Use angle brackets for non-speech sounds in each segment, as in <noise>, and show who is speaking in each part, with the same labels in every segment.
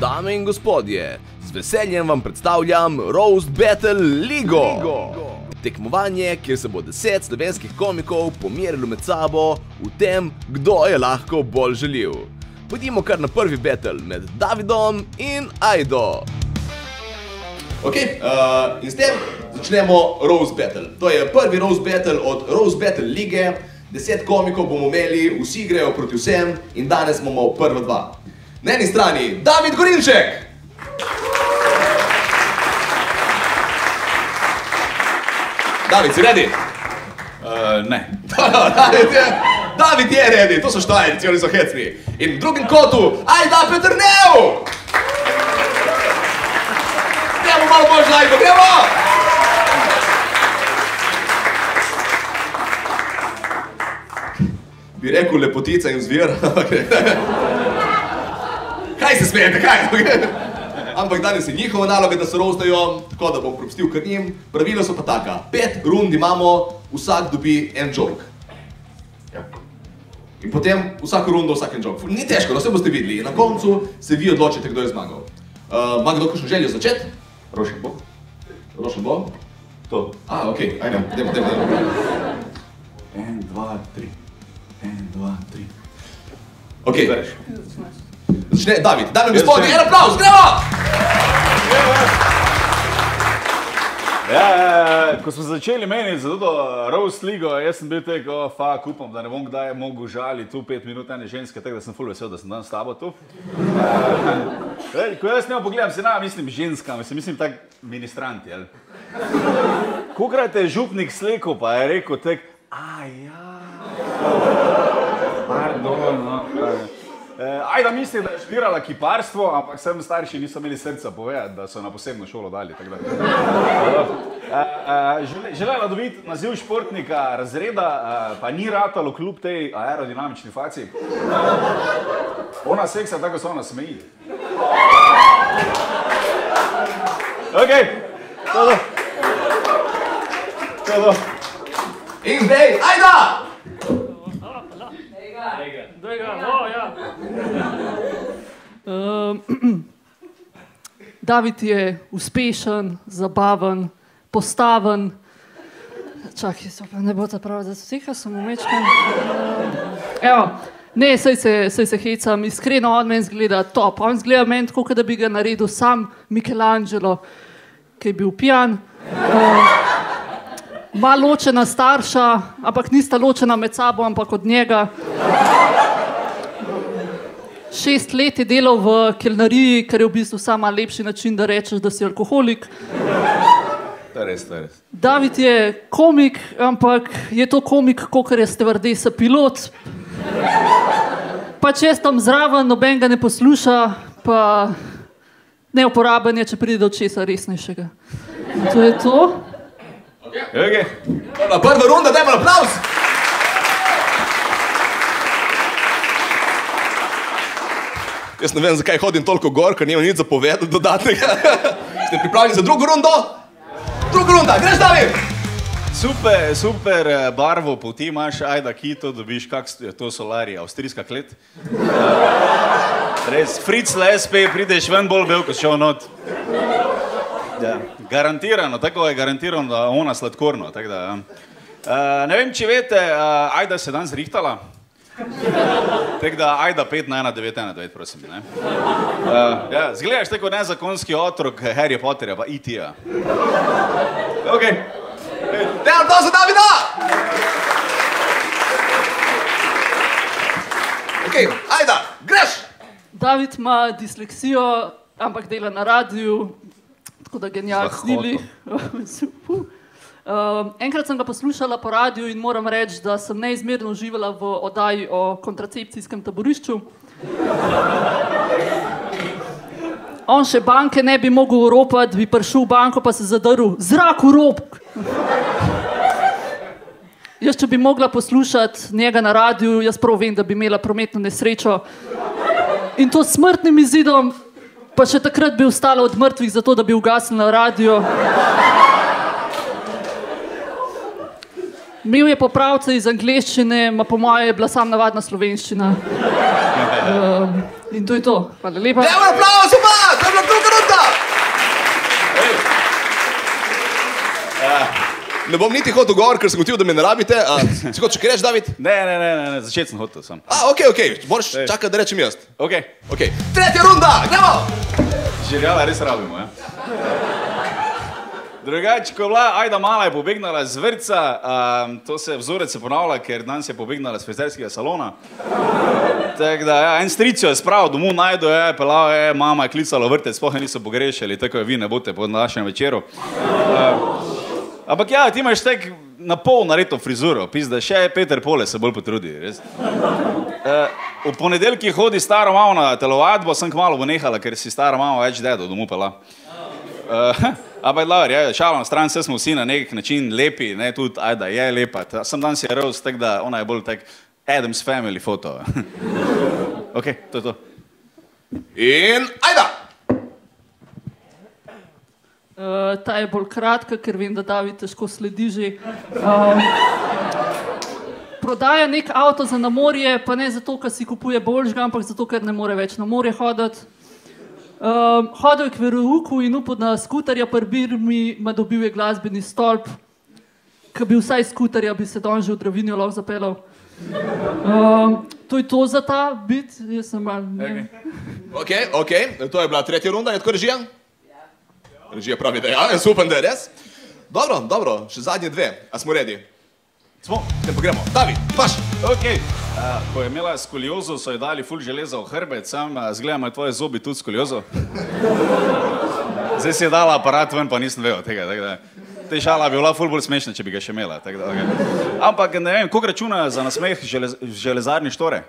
Speaker 1: Dame in gospodje, z veseljem vam predstavljam Roast Battle Ligo. Tekmovanje, kjer se bo deset slovenskih komikov pomerilo med sabo v tem, kdo je lahko bolj žaljiv. Pojdimo kar na prvi battle med Davidom in Aido. Ok, uh, in s tem začnemo Roast Battle. To je prvi Roast Battle od Roast Battle lige. Deset komikov bomo imeli, vsi grejo proti vsem in danes bomo prva dva. Na eni strani David Gorinček. David, si redi?
Speaker 2: Uh, ne. <laughs>
Speaker 1: David je, David je redi, to so štajerci, oni so hecni. In v drugem kotu, ajda Petrnev! Gremo malo bolj žlajko, gremo! Bi rekel lepotica in zvir, <laughs> ampak kaj se smejete, kaj? <laughs> Ampak danes je njihova naloga, da se rostajo, tako da bom propustil kar njim. Pravila so pa taka, pet rund imamo, vsak dobi en jok. In potem vsako rundo vsak en jok. Ni težko, no vse boste videli. In na koncu se vi odločite, kdo je zmagal. Uh, ima kdo kakšno željo začeti?
Speaker 2: Rošek bo.
Speaker 1: Rošen bo?
Speaker 2: To.
Speaker 1: A, ok, ajde, dajmo, dajmo, dajmo.
Speaker 2: En, dva, tri. En, dva, tri.
Speaker 1: Ok,
Speaker 2: Bereš.
Speaker 1: Začne David. Dame in gospodje, en aplauz, gremo!
Speaker 2: Ja, ja, ja, ko smo začeli meniti za to Rose Ligo, jaz sem bil tek, oh, fuck, upam, da ne bom kdaj mogel žaliti tu pet minut ene ženske, tako da sem full vesel, da sem danes s tabo tu. Ej, ko jaz njo pogledam, se na, mislim ženska, mislim, mislim tak ministranti, jel? Kukrat je župnik slekel, pa je rekel tek, a ja. Pardon, no. Eh, Ajda misli, da je študirala kiparstvo, ampak sem starši niso imeli srca povedati, da so na posebno šolo dali. Eh, eh, žele- Želela dobiti naziv športnika razreda, eh, pa ni ratalo kljub tej aerodinamični faciji. Ona seksa tako se ona smeji. Ok. To je to.
Speaker 1: In zdaj, ajda!
Speaker 3: Dvega, o, ja. Um, <clears throat> David je uspešen, zabaven, postaven. Čakaj, pa ne bo ta prav, da se vseh sem umečken. Evo, ne, sej se, sej se hecam, iskreno on meni zgleda top. On zgleda meni tako, da bi ga naredil sam Michelangelo, ki je bil pijan. Ima ločena starša, ampak nista ločena med sabo, ampak od njega. Šest let je delal v kelnariji, kar je v bistvu sama lepši način, da rečeš, da si alkoholik.
Speaker 2: To je res, to je res.
Speaker 3: David je komik, ampak je to komik, kot je stevardesa pilot. Pa če tam zraven, noben ga ne posluša, pa neuporaben je, če pride do česa resnejšega. In to je to.
Speaker 2: Okay.
Speaker 1: Dobra, Prva runda, dajmo aplauz! Jaz ne vem, zakaj hodim toliko gor, ker nimam nič zapovedati dodatnega. <laughs> Ste pripravljeni za drugo rundo? Druga runda, greš David!
Speaker 2: Super, super eh, barvo poti imaš, ajda kito, dobiš kak st- to solari, avstrijska klet. Eh, Res, Fritz LSP, prideš ven bolj bel, kot šel not. Ja. Garantirano, tako je garantirano, da ona sladkorno. tako Da, ja. uh, ne vem, če veste, uh, ajda se danes rihtala. Tako da, ajda 5 na 1, 9, 1, 9, prosim. Ne? Uh, ja, zgledaš tako nezakonski otrok Harry Potterja, pa IT-ja. Okay.
Speaker 1: Dajmo aplauz za Davida! Ok, ajda, greš!
Speaker 3: David ima disleksijo, ampak dela na radiju, tako da genijal
Speaker 2: Lahko
Speaker 3: snili. <laughs> Um, enkrat sem ga poslušala po radiju in moram reči, da sem neizmerno uživala v oddaji o kontracepcijskem taborišču. On še banke ne bi mogel ropati, bi prišel v banko, pa se zadrl, zrak v rob. Jaz, če bi mogla poslušati njega na radiju, jaz prav vem, da bi imela prometno nesrečo. In to s smrtnim izidom, pa še takrat bi ostala od mrtvih, zato da bi ugasnila radio. Imel je popravce iz angleščine, ma po moje je bila sam navadna slovenščina. Um, in to je to. Hvala lepa.
Speaker 1: Evo, aplauz, oba! To je bila druga runda! Uh, ne bom niti hodil gor, ker sem hotel, da me ne rabite. Uh, Skoro, če rečeš, David?
Speaker 2: Ne, ne, ne, ne, ne. začeti sem hotel sam.
Speaker 1: A, ok, ok, moraš čakati, da rečem jaz.
Speaker 2: Ok.
Speaker 1: okay. Tretja runda, gremo!
Speaker 2: Željala res rabimo, ja? Drugače, ko je bila Ajda Mala je pobegnala z vrca, um, to se vzorec se ponavlja, ker danes je pobegnala z frizerskega salona. Tako da, ja, en stric jo je spravil domov, najdo je, pelal je, mama je klicala vrtec, sploh niso pogrešali, tako je vi ne boste po našem večeru. Uh, ampak ja, ti imaš tek na pol nareto frizuro, pizda, še Peter Pole se bolj potrudi, res. Uh, v ponedeljki hodi stara mama na telovadbo, sem kmalo bo nehala, ker si stara mama več dedo domov pela. Uh, ampak, dobro, ja, šalo na stran, vse smo vsi na nek način lepi, ne, tudi Ajda je lepa. Ta, sem danes je roz, tako da ona je bolj tak Adams family foto. <laughs> ok, to je to.
Speaker 1: In ajda!
Speaker 3: Uh, ta je bolj kratka, ker vem, da David težko sledi že. Um, prodaja nek avto za na morje, pa ne zato, ker si kupuje boljšega, ampak zato, ker ne more več na morje hoditi. Um, hodil je k verouku in upal na skuterja, prbir mi ma dobil je glasbeni stolp, ki bi vsaj skuterja bi se don že v Dravinjo lahko zapeljal. Um, to je to za ta bit, jaz sem mal. ne.
Speaker 2: Okay.
Speaker 1: Ok, ok, to je bila tretja runda, je tako režija? Režija pravi, da je, ja, jaz upam, da je res. Dobro, dobro, še zadnje dve, a smo redi?
Speaker 2: Smo.
Speaker 1: Ne pa gremo. David, paš!
Speaker 2: Okay. Ko je imela skoliozo, so ji dali ful železa v hrbet, sam uh, zgleda, imajo tvoje zobi tudi skoliozo. Zdaj si je dala aparat ven, pa nisem vedel tega. tako da Te šala bi bila ful bolj smešna, če bi ga še imela. tako Da, okay. Ampak ne vem, koliko računa za nasmeh želez, železarni štore?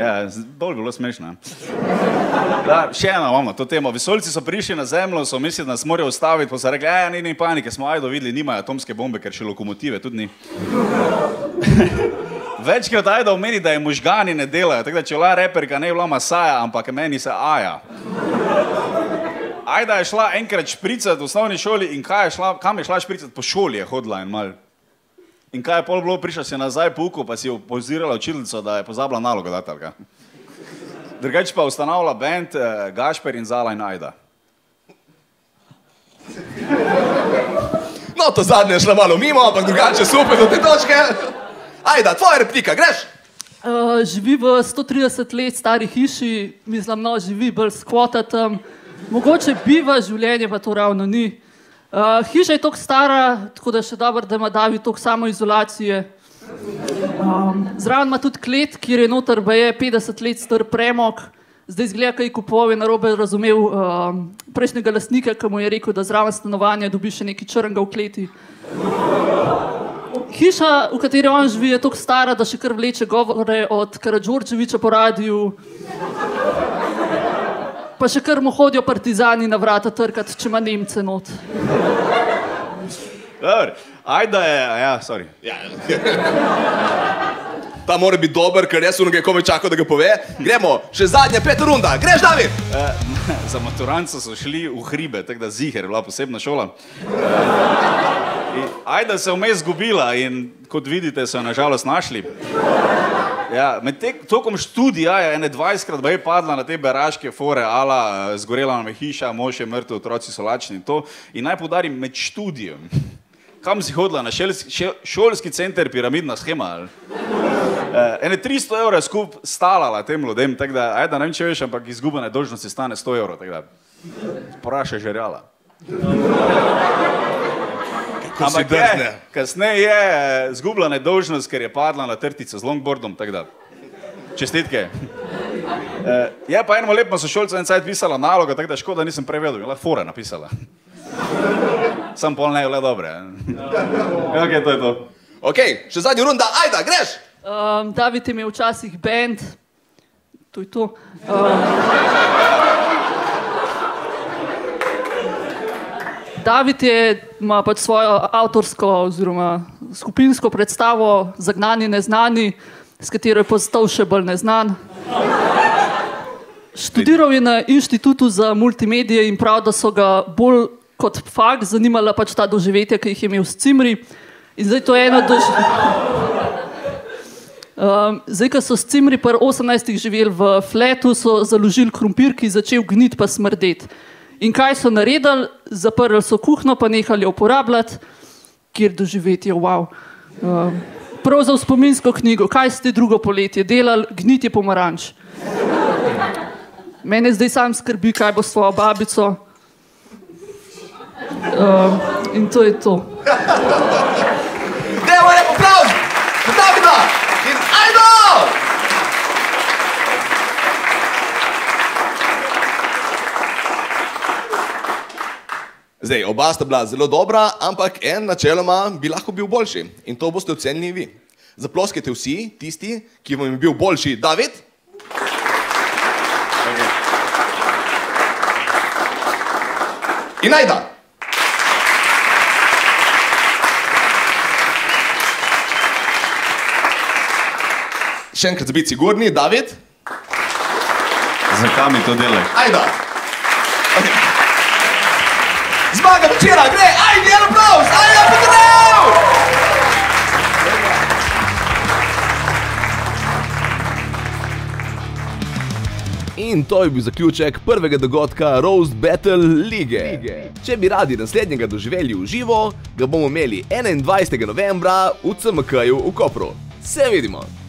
Speaker 2: Ja, bolj bi bilo smešno. Da, še ena imamo to temo. Vesoljci so prišli na zemljo, so mislili, da nas morajo ustaviti, pa so rekli, da ni, ni panike, smo ajdo videli, nimajo atomske bombe, ker še lokomotive tudi ni. Večkrat ajdo omeni, da je možgani ne delajo, tako da če bila reperka, ne je bila Masaja, ampak meni se Aja. Ajda je šla enkrat špricati v osnovni šoli in kaj je šla, kam je šla špricati? Po šoli je hodila in mal. In kaj je pol bilo, prišla si nazaj po uku, pa si opozirala učiteljico, da je pozabila nalogo dati. ali kaj? Drugače pa ustanavlja band eh, Gašper in Zala in Ajda.
Speaker 1: No, to zadnje je šlo malo mimo, ampak drugače super do te točke. Ajda, tvoja replika, greš?
Speaker 3: Uh, živi v 130 let stari hiši, mislim, no, živi bolj skvota tam. Mogoče biva življenje, pa to ravno ni. Uh, hiša je tako stara, tako da je še dobro, da ima David toliko samoizolacije. Um, zraven ima tudi klet, kjer je noter, pa je 50 let star premog. Zdaj zgleda, kaj kupove na robe razumel um, prejšnjega lastnika, ki mu je rekel, da zraven stanovanja dobi še nekaj črnega v kleti. Hiša, v kateri on živi, je tako stara, da še kar vleče govore od Karadžorčeviča po radiju. Pa še kar mu hodijo partizani na vrata trkati, če ima Nemce not.
Speaker 2: Dobar. Ajda je, ja, sorry.
Speaker 1: Ja. Ta mora biti dober, ker res unega je komaj čakal, da ga pove. Gremo, še zadnja peta runda, greš, David!
Speaker 2: Eh, <laughs> za maturanco so šli v hribe, tako da ziger je bila posebna šola. In Ajda se je vmes zgubila in kot vidite, so jo nažalost našli. Ja, med tek- tokom študija je 20krat je padla na te beraške fore, ala eh, zgorela nam je hiša, mož je mrtev, otroci so lačni in to. In naj podarim med študijem. Kam si hodila? Na šelski, še, šolski center, piramidna schema? Uh, ene 300 evrov je skup stalala tem ljudem, tako da, ajde, ne vem če veš, ampak izgubljene dolžnosti stane 100 evrov, tako da, poraša žerjala.
Speaker 1: Ko si
Speaker 2: Ampak je,
Speaker 1: drzne.
Speaker 2: kasneje je eh, izgubila nedolžnost, ker je padla na trtico z longboardom, čestitke. Uh, <laughs> je pa eno lepo sošolca en cajt pisala nalogo, tako da škoda nisem prevedel, je le fore napisala. <laughs> Sam pol ne, le dobre. <laughs> Ja, ok, to je to.
Speaker 1: Ok, še zadnja runda, ajda, greš!
Speaker 3: Um, David je imel včasih bend, to je to. Um, David je, ima pač svojo avtorsko oziroma skupinsko predstavo Zagnani neznani, s katero je postal še bolj neznan. Študiral je na inštitutu za multimedije in prav, da so ga bolj kot fakt zanimala pač ta doživetja, ki jih je imel s cimri. In zdaj to je ena doživetja. Um, zdaj, ko so s cimri pri 18 živeli v fletu, so založili krompir, ki je začel gniti pa smrdeti. In kaj so naredili? Zaprli so kuhno, pa nehali jo uporabljati. kjer doživeti, wow. Uh, prav za spominsko knjigo, kaj ste drugo poletje delali, gniti pomaranč. Mene zdaj sam skrbi, kaj bo s svojo babico. Uh, in to je to.
Speaker 1: Dajmo en aplauz! Davida in Ajdo! Zdaj, oba sta bila zelo dobra, ampak en načeloma bi lahko bil boljši. In to boste ocenili vi. Zaploskajte vsi, tisti, ki vam je bil boljši, David. In Ajda. Še enkrat biti sigurni, David.
Speaker 2: Zakaj mi to delaš?
Speaker 1: Ajda. Okay. Zmaga večera, gre, ajde, en aplaus, ajde, potreb! In to je bil zaključek prvega dogodka Roast Battle lige. Če bi radi naslednjega doživeli v živo, ga bomo imeli 21. novembra v CMK-ju v Kopru. Se vidimo!